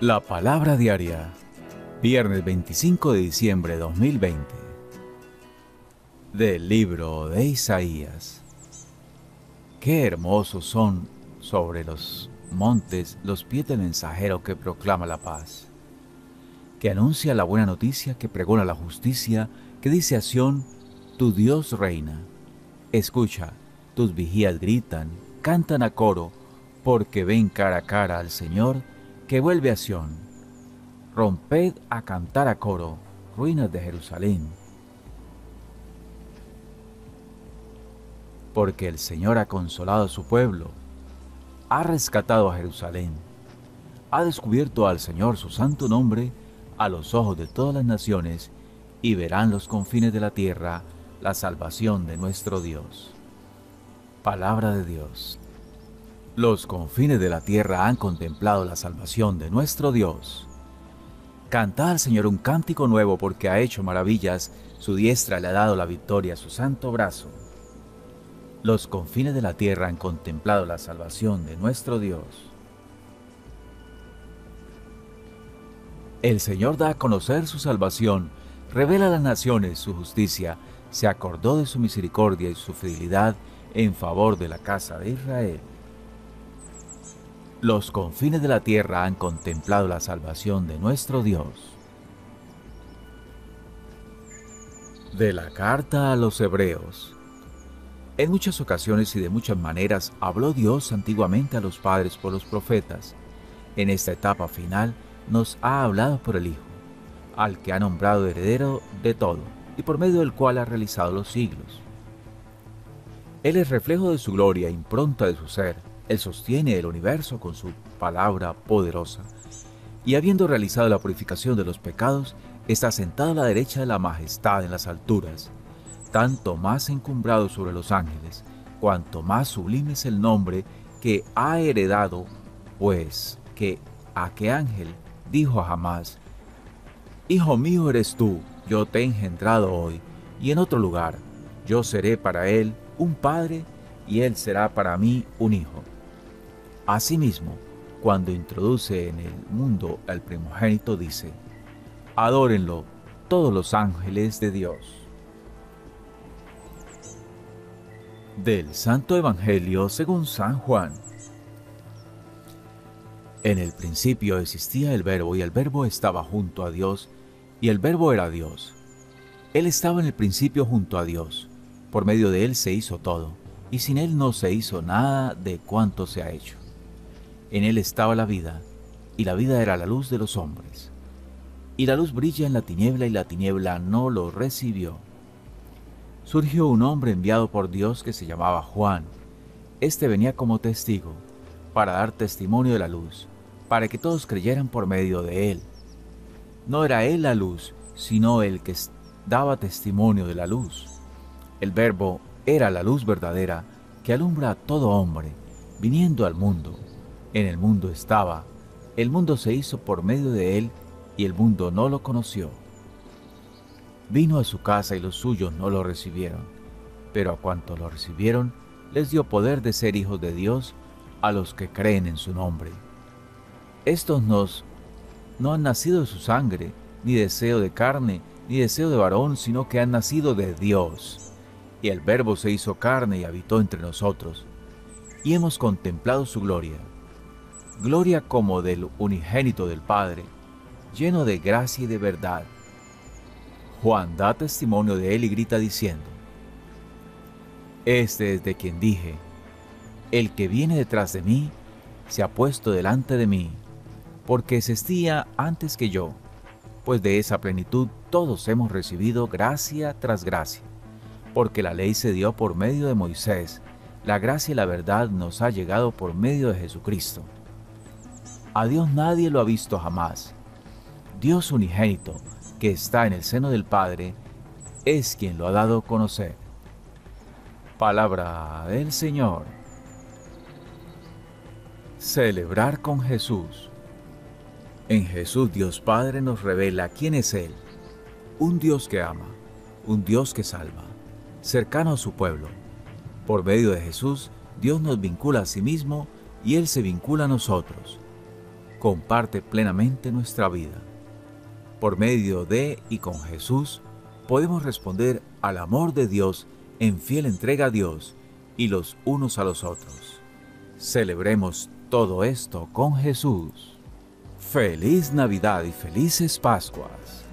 La palabra diaria, viernes 25 de diciembre de 2020, del libro de Isaías. Qué hermosos son sobre los montes los pies del mensajero que proclama la paz, que anuncia la buena noticia, que pregona la justicia, que dice a Sión, tu Dios reina. Escucha, tus vigías gritan, cantan a coro, porque ven cara a cara al Señor que vuelve a Sión. Romped a cantar a coro, ruinas de Jerusalén. Porque el Señor ha consolado a su pueblo, ha rescatado a Jerusalén, ha descubierto al Señor su santo nombre a los ojos de todas las naciones, y verán los confines de la tierra la salvación de nuestro Dios. Palabra de Dios. Los confines de la tierra han contemplado la salvación de nuestro Dios. Cantad al Señor un cántico nuevo porque ha hecho maravillas, su diestra le ha dado la victoria a su santo brazo. Los confines de la tierra han contemplado la salvación de nuestro Dios. El Señor da a conocer su salvación, revela a las naciones su justicia, se acordó de su misericordia y su fidelidad en favor de la casa de Israel. Los confines de la tierra han contemplado la salvación de nuestro Dios. De la carta a los Hebreos. En muchas ocasiones y de muchas maneras habló Dios antiguamente a los padres por los profetas. En esta etapa final nos ha hablado por el Hijo, al que ha nombrado heredero de todo y por medio del cual ha realizado los siglos. Él es reflejo de su gloria, impronta de su ser, él sostiene el universo con su palabra poderosa, y habiendo realizado la purificación de los pecados, está sentado a la derecha de la majestad en las alturas, tanto más encumbrado sobre los ángeles, cuanto más sublime es el nombre que ha heredado, pues que a qué ángel dijo jamás, Hijo mío eres tú, yo te he engendrado hoy, y en otro lugar, yo seré para él un padre, y él será para mí un hijo. Asimismo, cuando introduce en el mundo al primogénito, dice, Adórenlo todos los ángeles de Dios. Del Santo Evangelio según San Juan. En el principio existía el verbo y el verbo estaba junto a Dios y el verbo era Dios. Él estaba en el principio junto a Dios. Por medio de él se hizo todo, y sin él no se hizo nada de cuanto se ha hecho. En él estaba la vida, y la vida era la luz de los hombres. Y la luz brilla en la tiniebla, y la tiniebla no lo recibió. Surgió un hombre enviado por Dios que se llamaba Juan. Este venía como testigo, para dar testimonio de la luz, para que todos creyeran por medio de él. No era él la luz, sino el que daba testimonio de la luz. El verbo era la luz verdadera que alumbra a todo hombre, viniendo al mundo en el mundo estaba, el mundo se hizo por medio de él y el mundo no lo conoció. Vino a su casa y los suyos no lo recibieron, pero a cuanto lo recibieron, les dio poder de ser hijos de Dios a los que creen en su nombre. Estos nos no han nacido de su sangre, ni deseo de carne, ni deseo de varón, sino que han nacido de Dios. Y el Verbo se hizo carne y habitó entre nosotros, y hemos contemplado su gloria gloria como del unigénito del Padre, lleno de gracia y de verdad. Juan da testimonio de él y grita diciendo, Este es de quien dije, el que viene detrás de mí se ha puesto delante de mí, porque existía antes que yo, pues de esa plenitud todos hemos recibido gracia tras gracia, porque la ley se dio por medio de Moisés, la gracia y la verdad nos ha llegado por medio de Jesucristo. A Dios nadie lo ha visto jamás. Dios unigénito, que está en el seno del Padre, es quien lo ha dado a conocer. Palabra del Señor. Celebrar con Jesús. En Jesús Dios Padre nos revela quién es Él. Un Dios que ama, un Dios que salva, cercano a su pueblo. Por medio de Jesús, Dios nos vincula a sí mismo y Él se vincula a nosotros comparte plenamente nuestra vida. Por medio de y con Jesús, podemos responder al amor de Dios en fiel entrega a Dios y los unos a los otros. Celebremos todo esto con Jesús. Feliz Navidad y felices Pascuas.